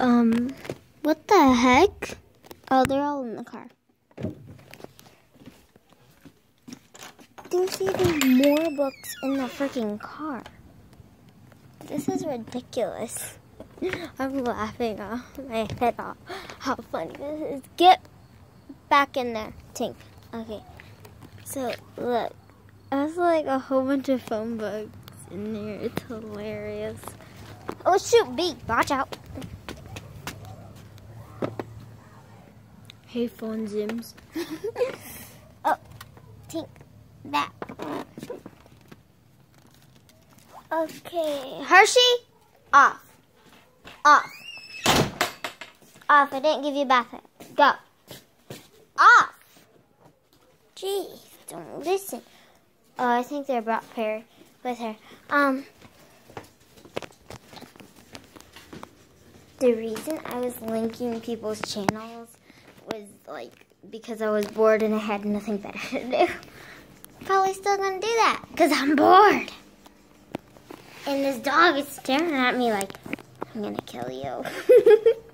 Um, what the heck? Oh, they're all in the car. There's even more books in the freaking car. This is ridiculous. I'm laughing off my head off. How funny this is. Get back in there, Tink. Okay. So, look. That's like a whole bunch of phone books in there. It's hilarious. Oh, shoot, B. Watch out. Hey, phone Zims. oh, Tink. That. Okay. Hershey, off. Off. Off. I didn't give you bath. Go. Off. Jeez, don't listen. Oh, I think they're brought pair with her. Um, the reason I was linking people's channels was like because I was bored and I had nothing better to do. Probably still gonna do that because I'm bored. And this dog is staring at me like, I'm gonna kill you.